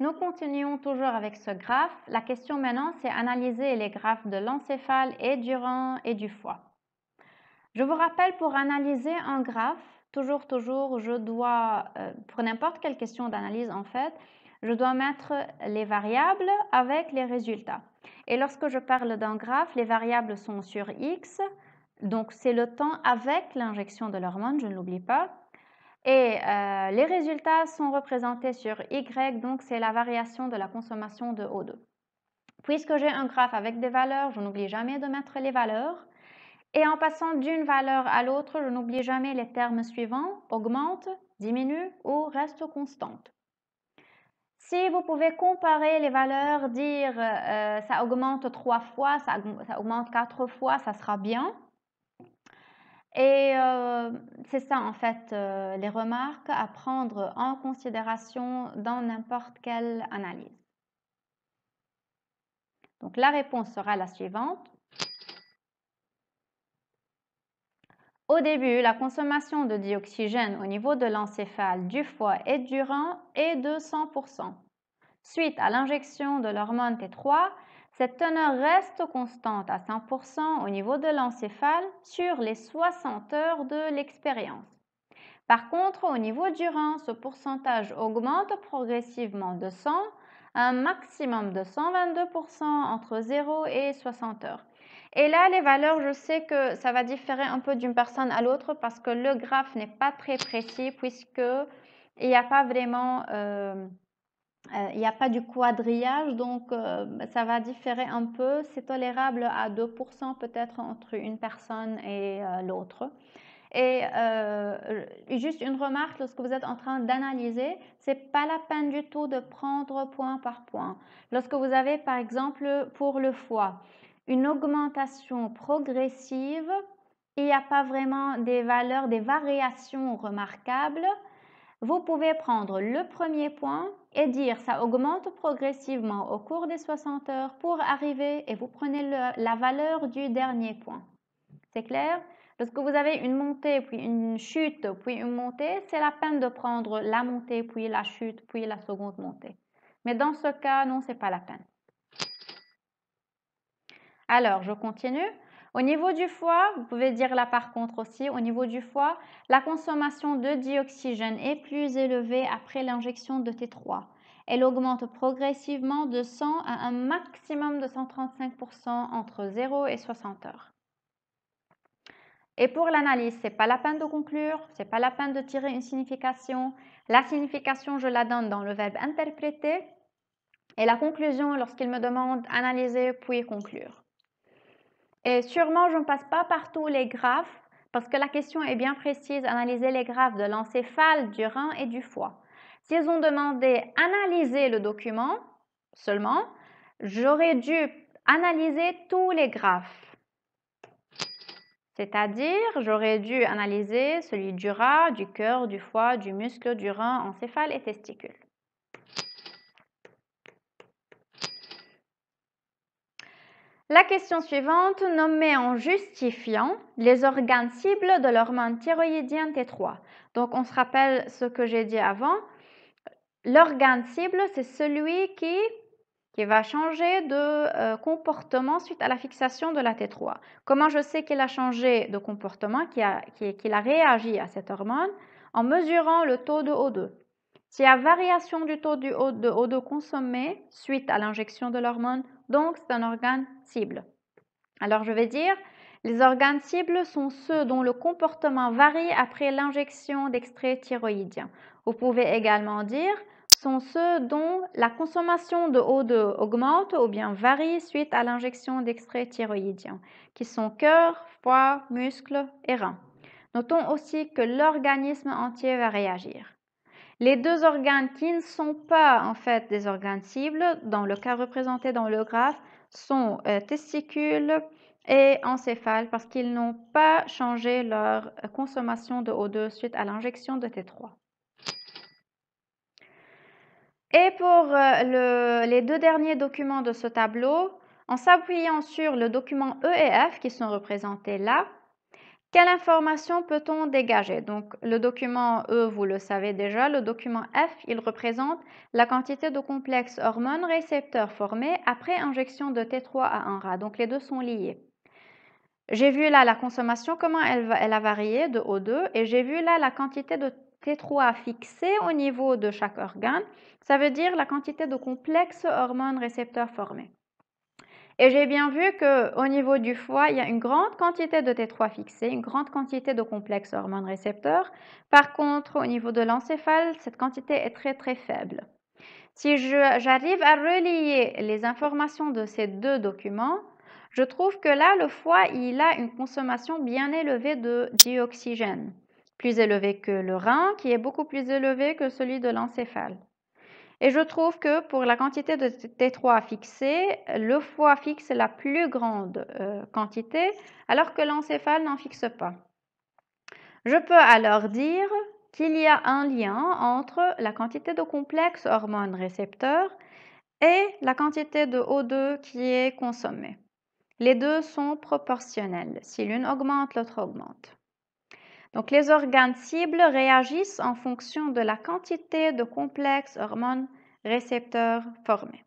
Nous continuons toujours avec ce graphe. La question maintenant, c'est analyser les graphes de l'encéphale et du rein et du foie. Je vous rappelle, pour analyser un graphe, toujours, toujours, je dois, euh, pour n'importe quelle question d'analyse en fait, je dois mettre les variables avec les résultats. Et lorsque je parle d'un graphe, les variables sont sur X, donc c'est le temps avec l'injection de l'hormone, je ne l'oublie pas. Et euh, les résultats sont représentés sur Y, donc c'est la variation de la consommation de O2. Puisque j'ai un graphe avec des valeurs, je n'oublie jamais de mettre les valeurs. Et en passant d'une valeur à l'autre, je n'oublie jamais les termes suivants, augmente, diminue ou reste constante. Si vous pouvez comparer les valeurs, dire euh, ça augmente trois fois, ça, augmente quatre fois, ça sera bien. Et euh, c'est ça en fait euh, les remarques à prendre en considération dans n'importe quelle analyse. Donc la réponse sera la suivante. Au début, la consommation de dioxygène au niveau de l'encéphale, du foie et du rein est de 100%. Suite à l'injection de l'hormone T3, cette teneur reste constante à 100% au niveau de l'encéphale sur les 60 heures de l'expérience. Par contre, au niveau du rein, ce pourcentage augmente progressivement de 100 à un maximum de 122% entre 0 et 60 heures. Et là, les valeurs, je sais que ça va différer un peu d'une personne à l'autre parce que le graphe n'est pas très précis puisque il n'y a pas vraiment, euh, il n'y a pas du quadrillage, donc euh, ça va différer un peu. C'est tolérable à 2% peut-être entre une personne et l'autre. Et juste une remarque, lorsque vous êtes en train d'analyser, ce n'est pas la peine du tout de prendre point par point. Lorsque vous avez, par exemple, pour le foie, une augmentation progressive, il n'y a pas vraiment des valeurs, des variations remarquables, vous pouvez prendre le premier point et dire ça augmente progressivement au cours des 60 heures pour arriver et vous prenez la valeur du dernier point. C'est clair? Lorsque vous avez une montée, puis une chute, puis une montée, c'est la peine de prendre la montée, puis la chute, puis la seconde montée. Mais dans ce cas, non, ce n'est pas la peine. Alors, je continue. Au niveau du foie, vous pouvez dire là par contre aussi, au niveau du foie, la consommation de dioxygène est plus élevée après l'injection de T3. Elle augmente progressivement de 100 à un maximum de 135% entre 0 et 60 heures. Et pour l'analyse, ce n'est pas la peine de conclure, ce n'est pas la peine de tirer une signification. La signification, je la donne dans le verbe interpréter. Et la conclusion, lorsqu'il me demande analyser puis conclure. Et sûrement, je ne passe pas par tous les graphes parce que la question est bien précise, analyser les graphes de l'encéphale, du rein et du foie. S'ils ont demandé analyser le document seulement, j'aurais dû analyser tous les graphes. C'est-à-dire, j'aurais dû analyser celui du rat, du cœur, du foie, du muscle, du rein, encéphale et testicule. La question suivante, nommée en justifiant les organes cibles de l'hormone thyroïdienne T3. Donc, on se rappelle ce que j'ai dit avant. L'organe cible, c'est celui qui, qui va changer de euh, comportement suite à la fixation de la T3. Comment je sais qu'il a changé de comportement, qu'il a réagi à cette hormone? En mesurant le taux de O2. S'il y a variation du taux de O2 consommé suite à l'injection de l'hormone, donc c'est un organe cible. Alors je vais dire, les organes cibles sont ceux dont le comportement varie après l'injection d'extrait thyroïdien. Vous pouvez également dire, sont ceux dont la consommation de O2 augmente ou bien varie suite à l'injection d'extrait thyroïdien, qui sont cœur, foie, muscles et reins. Notons aussi que l'organisme entier va réagir. Les deux organes qui ne sont pas en fait des organes cibles, dans le cas représenté dans le graphe, sont euh, testicules et encéphale parce qu'ils n'ont pas changé leur consommation de O2 suite à l'injection de T3. Et pour euh, les deux derniers documents de ce tableau, en s'appuyant sur le document E et F qui sont représentés là, Quelle information peut-on dégager? Donc, le document E, vous le savez déjà, le document F, il représente la quantité de complexes hormones récepteurs formés après injection de T3 à un rat. Donc, les deux sont liés. J'ai vu là la consommation, comment elle, a varié de O2, et j'ai vu là la quantité de T3 fixée au niveau de chaque organe. Ça veut dire la quantité de complexes hormones récepteurs formés. Et j'ai bien vu qu'au niveau du foie, il y a une grande quantité de T3 fixé, une grande quantité de complexes hormones récepteurs. Par contre, au niveau de l'encéphale, cette quantité est très très faible. Si j'arrive à relier les informations de ces deux documents, je trouve que là, le foie, il a une consommation bien élevée de dioxygène, plus élevée que le rein, qui est beaucoup plus élevé que celui de l'encéphale. Et je trouve que pour la quantité de T3 fixée, le foie fixe la plus grande euh, quantité, alors que l'encéphale n'en fixe pas. Je peux alors dire qu'il y a un lien entre la quantité de complexes hormones récepteurs et la quantité de O2 qui est consommée. Les deux sont proportionnels. Si l'une augmente, l'autre augmente. Donc, les organes cibles réagissent en fonction de la quantité de complexes hormones récepteurs formés.